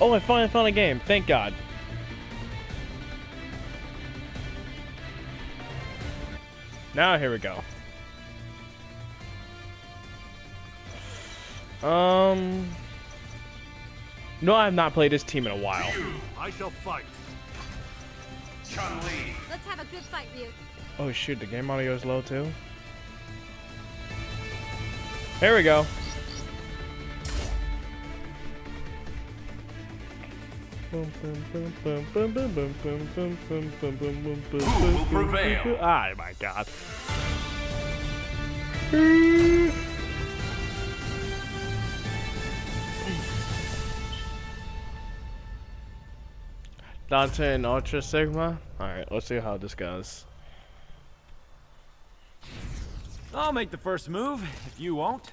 Oh, I finally found a game. Thank God. Now here we go. Um. No, I have not played this team in a while. I shall fight. Chun Li. Let's have a good fight, Ryu. Oh shoot, the game audio is low too. Here we go. Who will prevail? Ah, my God. Dante and Ultron Sigma. Alright, let's see how this goes. I'll make the first move, if you won't.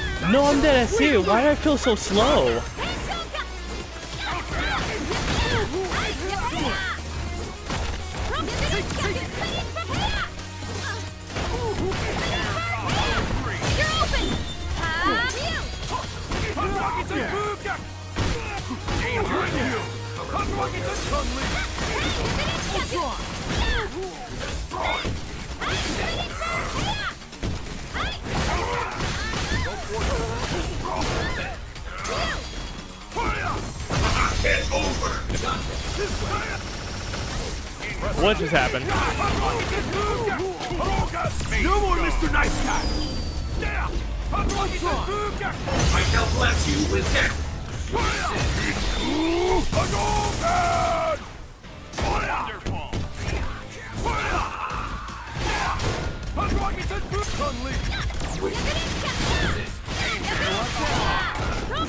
No, I'm dead. I see it. Why do I feel so slow? What just happened? No more Mr. Nice Guy! I shall bless you with death. You're open! Ah!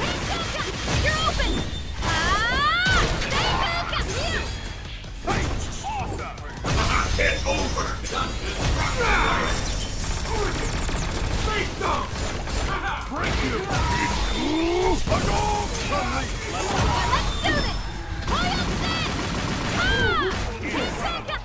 Let's do this! Hurry up, Sid! Ah!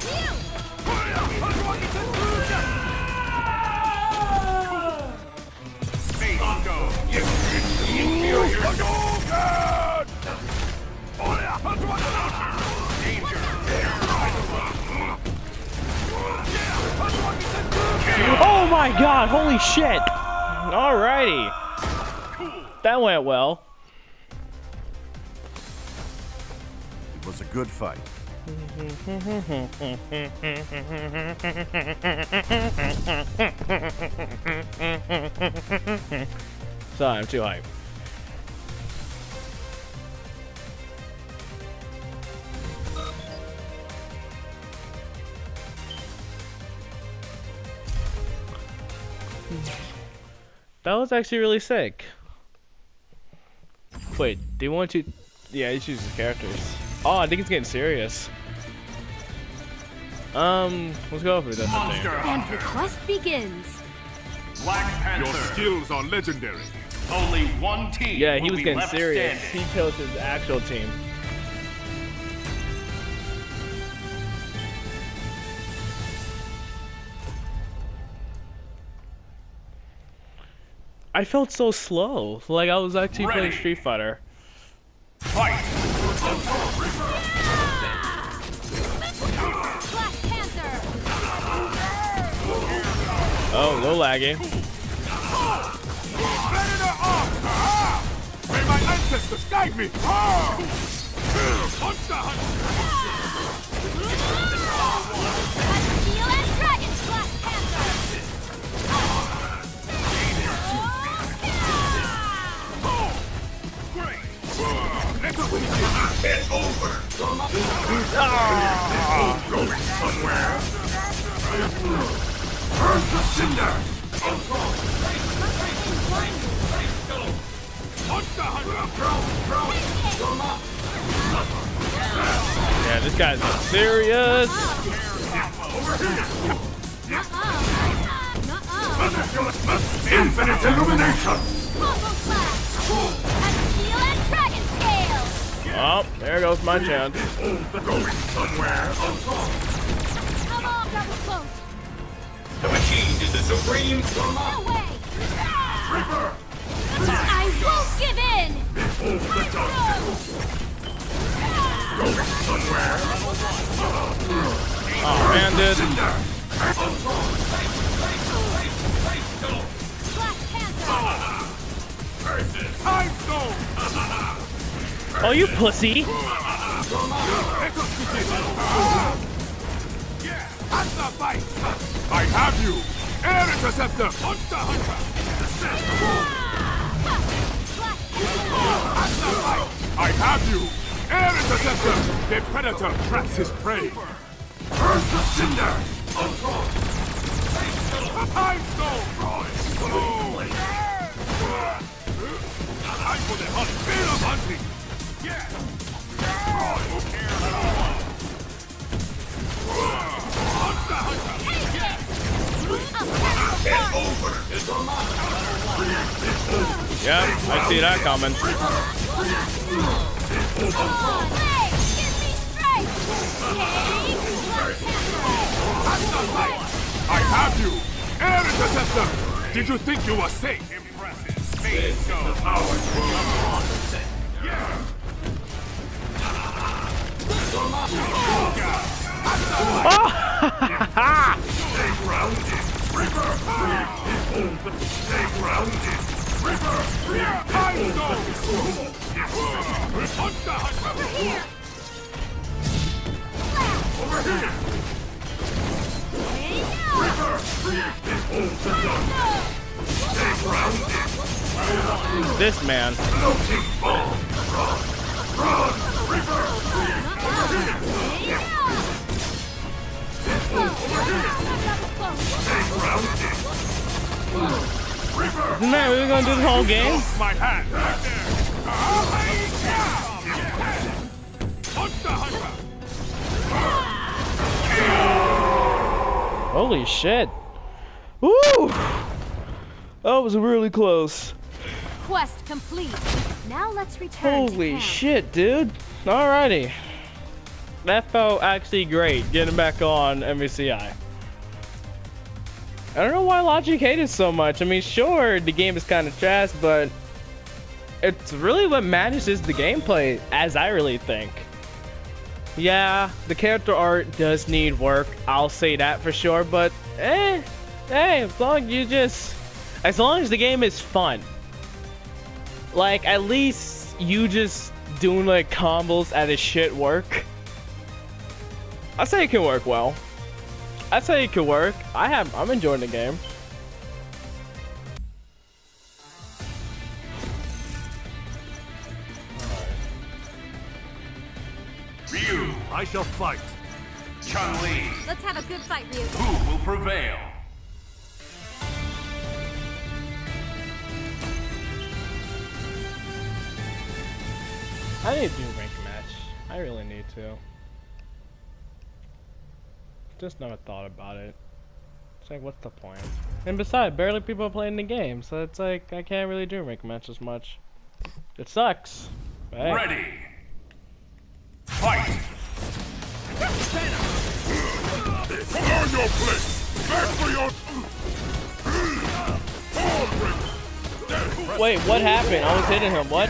Oh my god, holy shit! Alrighty. That went well. It was a good fight. Sorry, I'm too hyped. That was actually really sick. Wait, do you want to? Yeah, he chooses characters. Oh, I think it's getting serious. Um, let's go over this. Monster And the quest begins. Black Your skills are legendary. Only one team. Yeah, he will was be getting left serious. standing. He chose his actual team. I felt so slow, like I was actually playing Street Fighter. Fight. Black Panther! Oh, low lagging. May my ancestors guide me! Monster Hunter! It's over. Going somewhere! Burn to cinder! Hunter, hunter. Yeah, this guy's serious. Infinite illumination. Oh, there goes my chance. Going somewhere. Come on, double close! The machine is the supreme No way! I won't give in! Going somewhere. Oh man, dude. Black Panther! Time zone. Oh, you pussy. I have you. Air interceptor. Hunter, hunter. I have you. Air interceptor. The predator traps his prey. Burn the cinder. Time zone. Time for the hunt. Fear of hunting. Yeah. Who cares at all? Hunter, hunter. Yeah, I see that coming. I have you! Air interceptor! Did you think you were safe? Impressive. Space go. Stay grounded. River. Stay grounded. River. Time zone. Hunter, hunter. Over here. Grounded. This man. Run. Run. River. Man, we were gonna do the whole game? My hand. Right there. Hunter, hunter. Holy shit. Woo! That was really close. Quest complete. Now let's return to Holy camp. shit, dude. Alrighty. That felt actually great, getting back on MVCI. I don't know why Logic hated so much. I mean, sure, the game is kind of trash, but it's really what manages the gameplay, as I really think. Yeah, the character art does need work. I'll say that for sure, but eh, hey, as long as you just, as long as the game is fun, like at least you just doing like combos at a shit work. I say it can work well. I say it could work. I have, I'm enjoying the game. Ryu, I shall fight. Chun-Li, Let's have a good fight, Ryu. who will prevail? I need to do a rank match. I really need to. Just never thought about it. It's like, what's the point? And besides, barely people are playing the game, so it's like, I can't really do rank matches much. It sucks. Ready. Fight! Your place. Back for your. Wait, what happened? I was hitting him. What?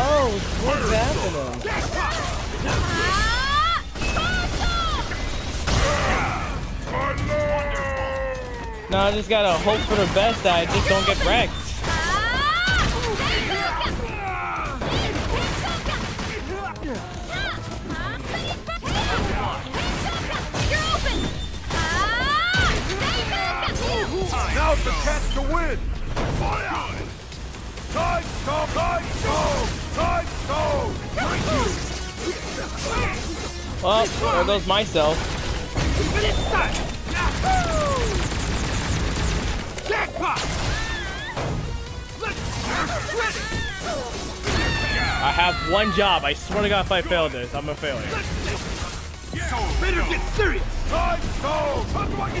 Oh, what's happening? No, I just gotta hope for the best that I just don't get wrecked. Now's the chance to win! Stone! Side stone! Side stone! Well, there goes myself. Jackpot! I have one job. I swear to God, if I fail this, I'm a failure. Better get serious! Side stone! Tatsumaki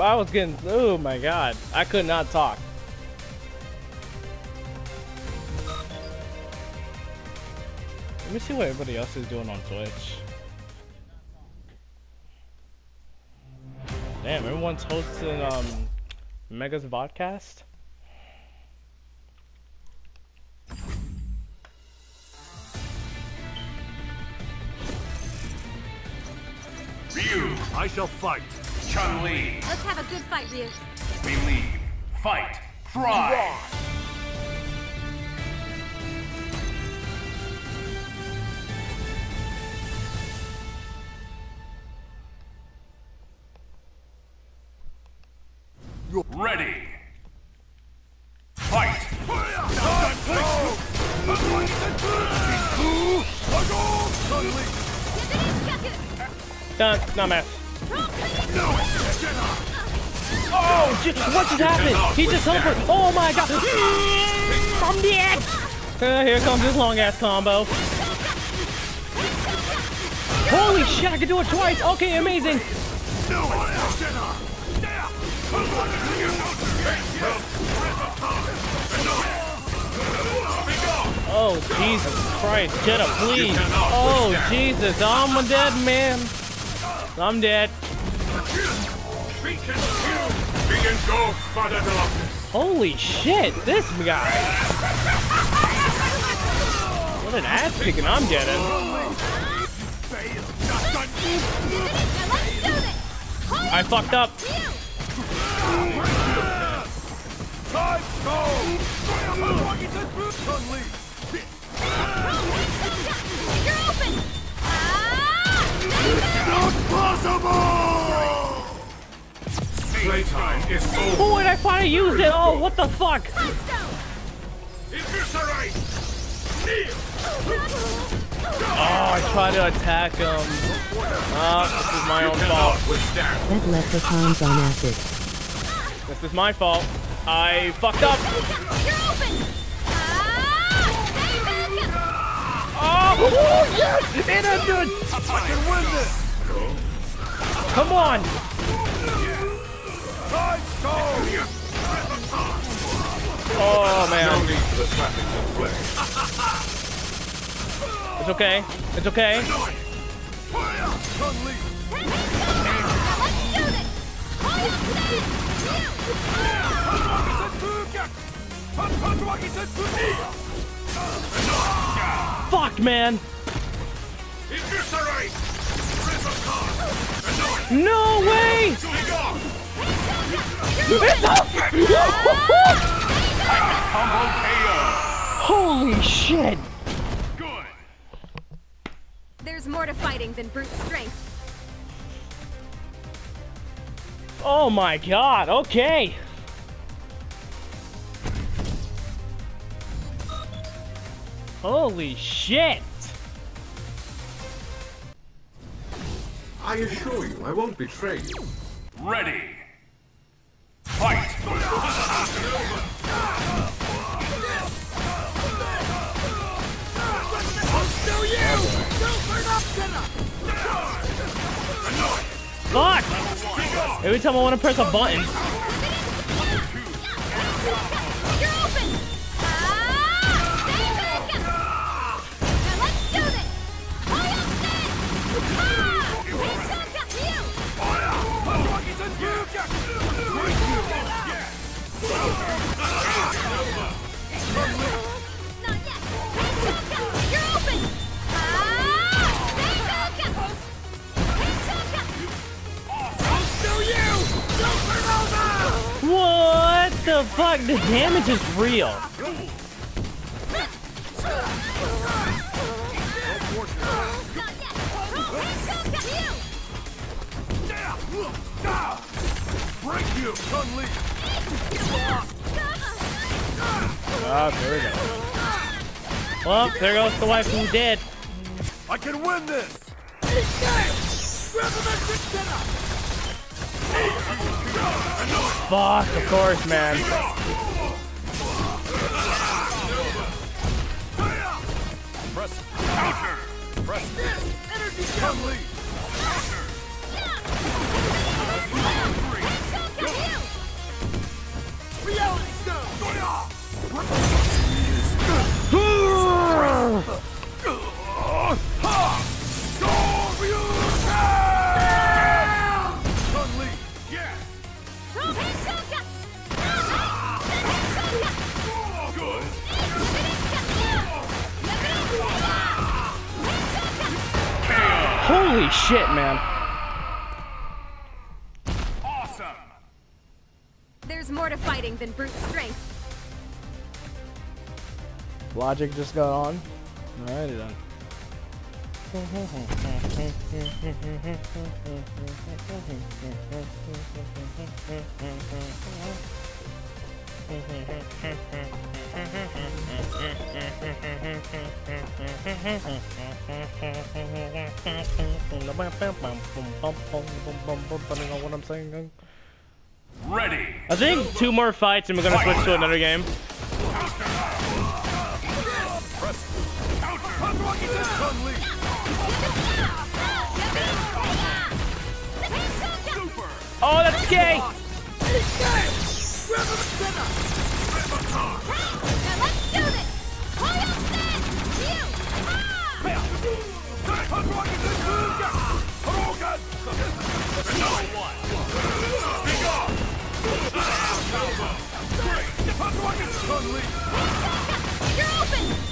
I was getting. Oh my god. I could not talk. Let me see what everybody else is doing on Twitch. Damn, everyone's hosting um Mega's podcast. Ryu, I shall fight. Chun Li, Let's have a good fight, Ryu. believe, fight, thrive. Ready. Fight. Done. Not mess. He just teleported. Oh my god. I'm dead. Uh, here comes this long ass combo. Holy shit, I can do it twice. Okay, amazing. Oh, Jesus Christ. Jetta, please. Oh, Jesus. I'm a dead man. I'm dead. Go, Father Galactus. Holy shit, this guy. What an ass kicking I'm getting. I fucked up. Oh, and I finally used it. Oh, what the fuck? Touchstone! Oh, I tried to attack him. Oh, this is my own fault. Withstand. That leprechaun's on acid. This is my fault. I fucked up. You're open! Ah! Oh, yes! It ended! I can win this! Come on! Oh, man. need for the traffic to play. It's okay. It's okay. Chun-Li! Let's do this! Tatsumaki Senpu! Fuck, man. No way! It's Combo KO. Holy shit! Good. There's more to fighting than brute strength. Oh my god, okay. Holy shit! I assure you, I won't betray you. Ready. Fight. Fuck! Every time I want to press a button. What the fuck? The damage is real. Break you, Chun Oh, there we go. Well, there goes the wife who did. I can win this! Fuck, of course, man. Man. Awesome. There's more to fighting than brute strength. Logic just got on. Alrighty then. know what I'm saying? Ready. I think two more fights and we're gonna switch to another game. Oh, that's gay! Ah! You're open!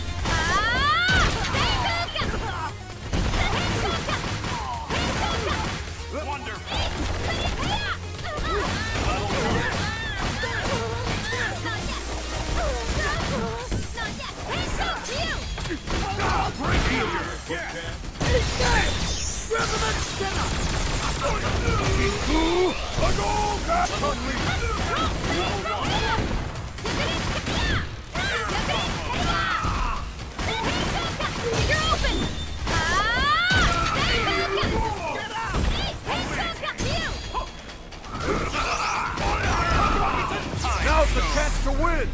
The chance to win!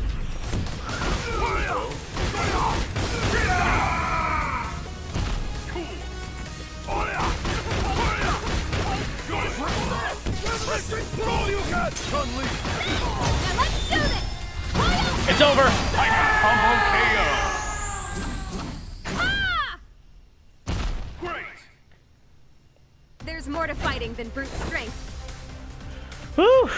All you got, Chun Li! Now let's do this! Hoyote! It's over! Ah! There's more to fighting than brute strength. Whew!